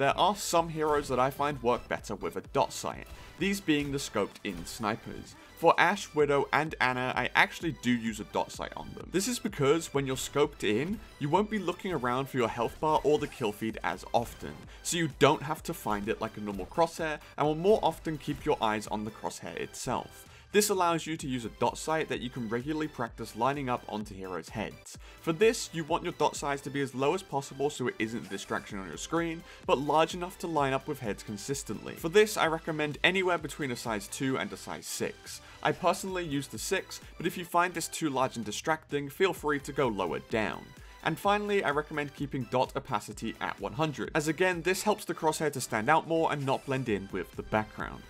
there are some heroes that I find work better with a dot sight, these being the scoped in snipers. For Ashe, Widow, and Ana, I actually do use a dot sight on them. This is because when you're scoped in, you won't be looking around for your health bar or the kill feed as often, so you don't have to find it like a normal crosshair, and will more often keep your eyes on the crosshair itself. This allows you to use a dot sight that you can regularly practice lining up onto heroes' heads. For this, you want your dot size to be as low as possible so it isn't a distraction on your screen, but large enough to line up with heads consistently. For this, I recommend anywhere between a size 2 and a size 6. I personally use the 6, but if you find this too large and distracting, feel free to go lower down. And finally, I recommend keeping dot opacity at 100, as again, this helps the crosshair to stand out more and not blend in with the background.